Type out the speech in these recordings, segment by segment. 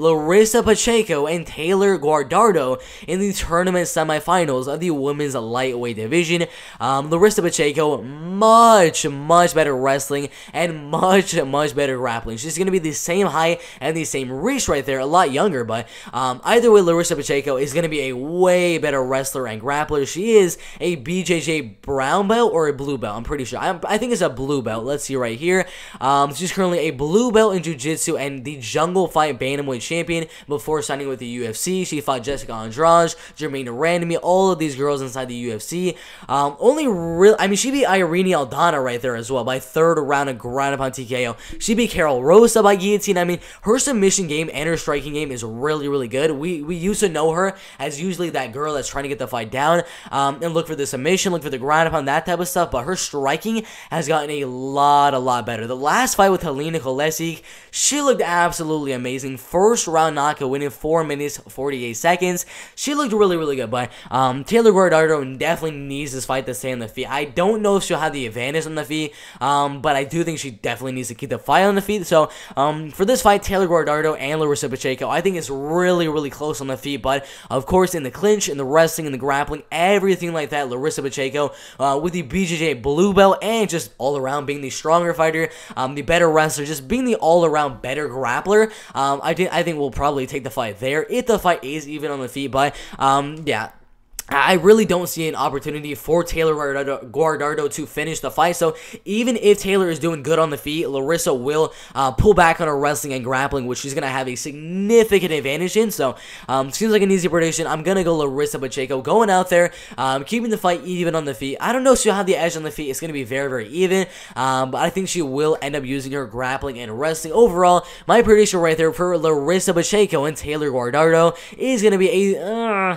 Larissa Pacheco and Taylor Guardado in the tournament semifinals of the women's lightweight division. Um, Larissa Pacheco, much, much better wrestling and much, much better grappling. She's going to be the same height and the same reach right there, a lot younger, but um, either way, Larissa Pacheco is going to be a way better wrestler and grappler. She is a BJJ brown belt or a blue belt. I'm pretty sure. I'm, i think it's a blue belt. Let's see right here. Um, she's currently a blue belt in jiu-jitsu and the Jungle Fight Bantamweight champion before signing with the UFC. She fought Jessica Andrade, Germaine Randamie, all of these girls inside the UFC. Um, only real, I mean, she beat Irene Aldana right there as well by third round of ground upon TKO. She beat Carol Rosa by guillotine. I mean, her submission game and her striking game is really, really good. We we used to know her as usually that girl that's trying to get the fight down um, and look for the submission, look for the ground upon that type of stuff. But her striking has gotten a lot, a lot better. The last fight with Helena Kolesnyk, she looked absolutely amazing. First round knockout, winning four minutes 48 seconds. She looked really, really good. But um, Taylor Guardado definitely needs this fight to stay on the feet. I don't know if she'll have the advantage on the feet, um, but I do think she definitely needs to keep the fight on the feet. So um, for this fight, Taylor Guardado and Larissa Pacheco, I think it's really, really close on the feet. But of course, in the clinch, in the wrestling, in the grappling, everything like that, Larissa Pacheco uh, with the BJJ blue belt and just all around being the stronger fighter, um, the better wrestler, just being the all around better grappler. Um, I did, I, I think we'll probably take the fight there if the fight is even on the feet. But um, yeah, I really don't see an opportunity for Taylor Guardado to finish the fight. So even if Taylor is doing good on the feet, Larissa will uh, pull back on her wrestling and grappling, which she's going to have a significant advantage in. So um, seems like an easy prediction. I'm going to go Larissa Pacheco going out there, um, keeping the fight even on the feet. I don't know if she'll have the edge on the feet. It's going to be very, very even. Um, but I think she will end up using her grappling and wrestling. Overall, my prediction right there for Larissa Pacheco and Taylor Guardado is going to be a... Uh,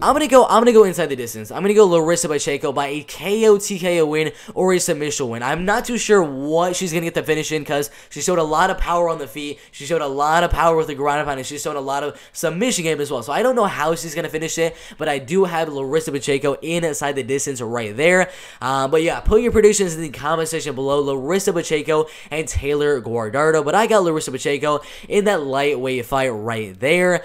I'm gonna go. I'm gonna go inside the distance. I'm gonna go Larissa Pacheco by a KO TKO win or a submission win. I'm not too sure what she's gonna get the finish in because she showed a lot of power on the feet. She showed a lot of power with the ground pound, and she showed a lot of submission game as well. So I don't know how she's gonna finish it, but I do have Larissa Pacheco inside the distance right there. Uh, but yeah, put your predictions in the comment section below. Larissa Pacheco and Taylor Guardado, but I got Larissa Pacheco in that lightweight fight right there.